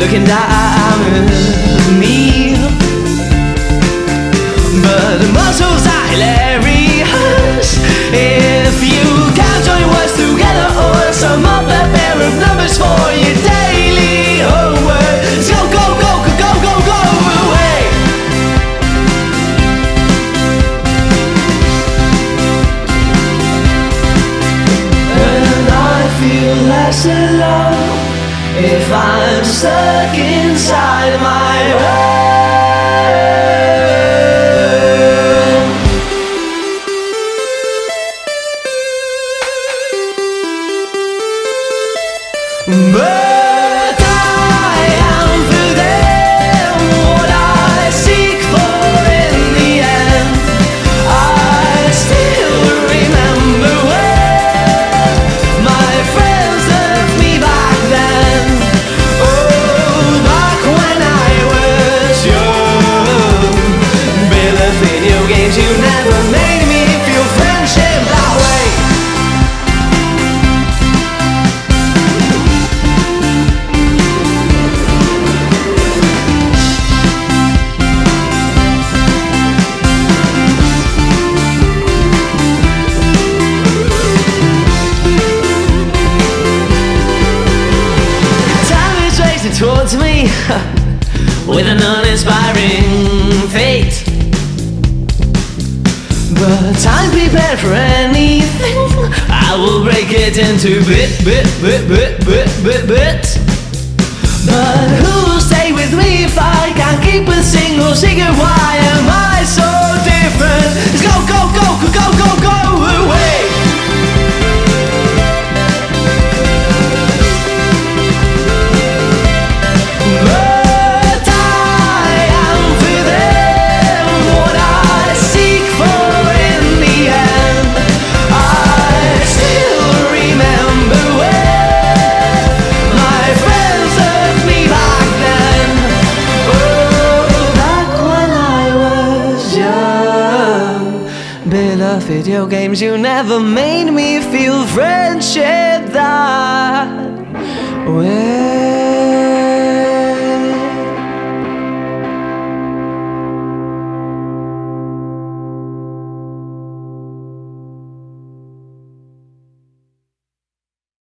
looking down at me. But the muscles are hilarious if you can't join words together or sum up a pair of numbers for your daily homework. So go, go, go, go, go, go away. And I feel less alone if I'm stuck inside my head. But towards me with an uninspiring fate. But I'm prepared for anything. I will break it into bit, bit, bit, bit, bit, bit, bit. But who will stay with me if I can't keep a single secret? Why am I so different? Beloved video games, you never made me feel friendship that way.